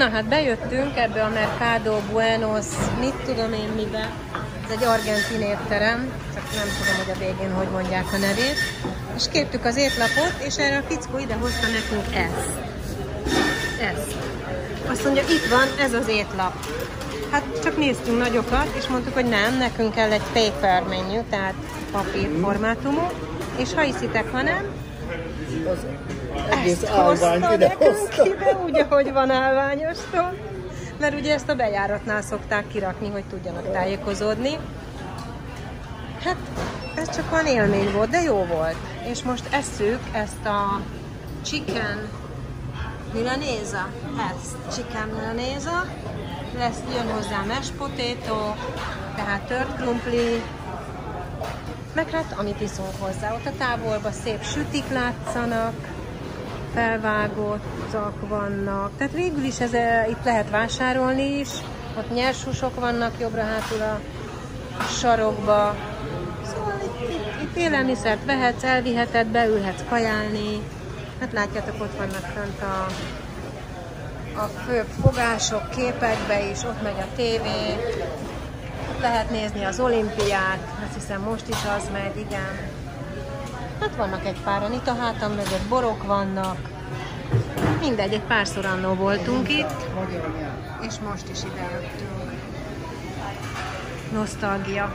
Na hát bejöttünk ebbe a Mercado Buenos, mit tudom én mibe. Ez egy argentin étterem, csak nem tudom, hogy a végén hogy mondják a nevét. És kértük az étlapot, és erre a fickó ide hozta nekünk ezt. Ezt. Azt mondja, itt van, ez az étlap. Hát csak néztünk nagyokat, és mondtuk, hogy nem, nekünk kell egy paper menu, tehát papírformátumú, és ha hiszitek, ha nem, Az egész ezt állványt ide hozta. ide, úgy, ahogy van állványostól. Mert ugye ezt a bejáratnál szokták kirakni, hogy tudjanak tájékozódni. Hát, ez csak van élmény volt, de jó volt. És most eszük ezt a chicken milanéza. Ezt, chicken milanéza. Lesz, jön hozzá mashed potato, tehát tört krumpli, meg hát amit iszunk hozzá. Ott a távolban szép sütik látszanak, felvágottak vannak. Tehát végül is ez, eh, itt lehet vásárolni is. Ott nyers húsok vannak jobbra-hátul a sarokba. Szóval itt, itt, itt élelmiszert vehetsz, elviheted, beülhetsz kajálni. Hát látjátok, ott vannak fönt a, a főbb fogások képekbe is, ott megy a tévé. Lehet nézni az olimpiát, azt hiszem most is az megy, igen. Hát vannak egy páran, itt a hátam mögött borok vannak. Mindegy, egy párszor annó voltunk itt, és most is ide jöttünk. Nosztalgia.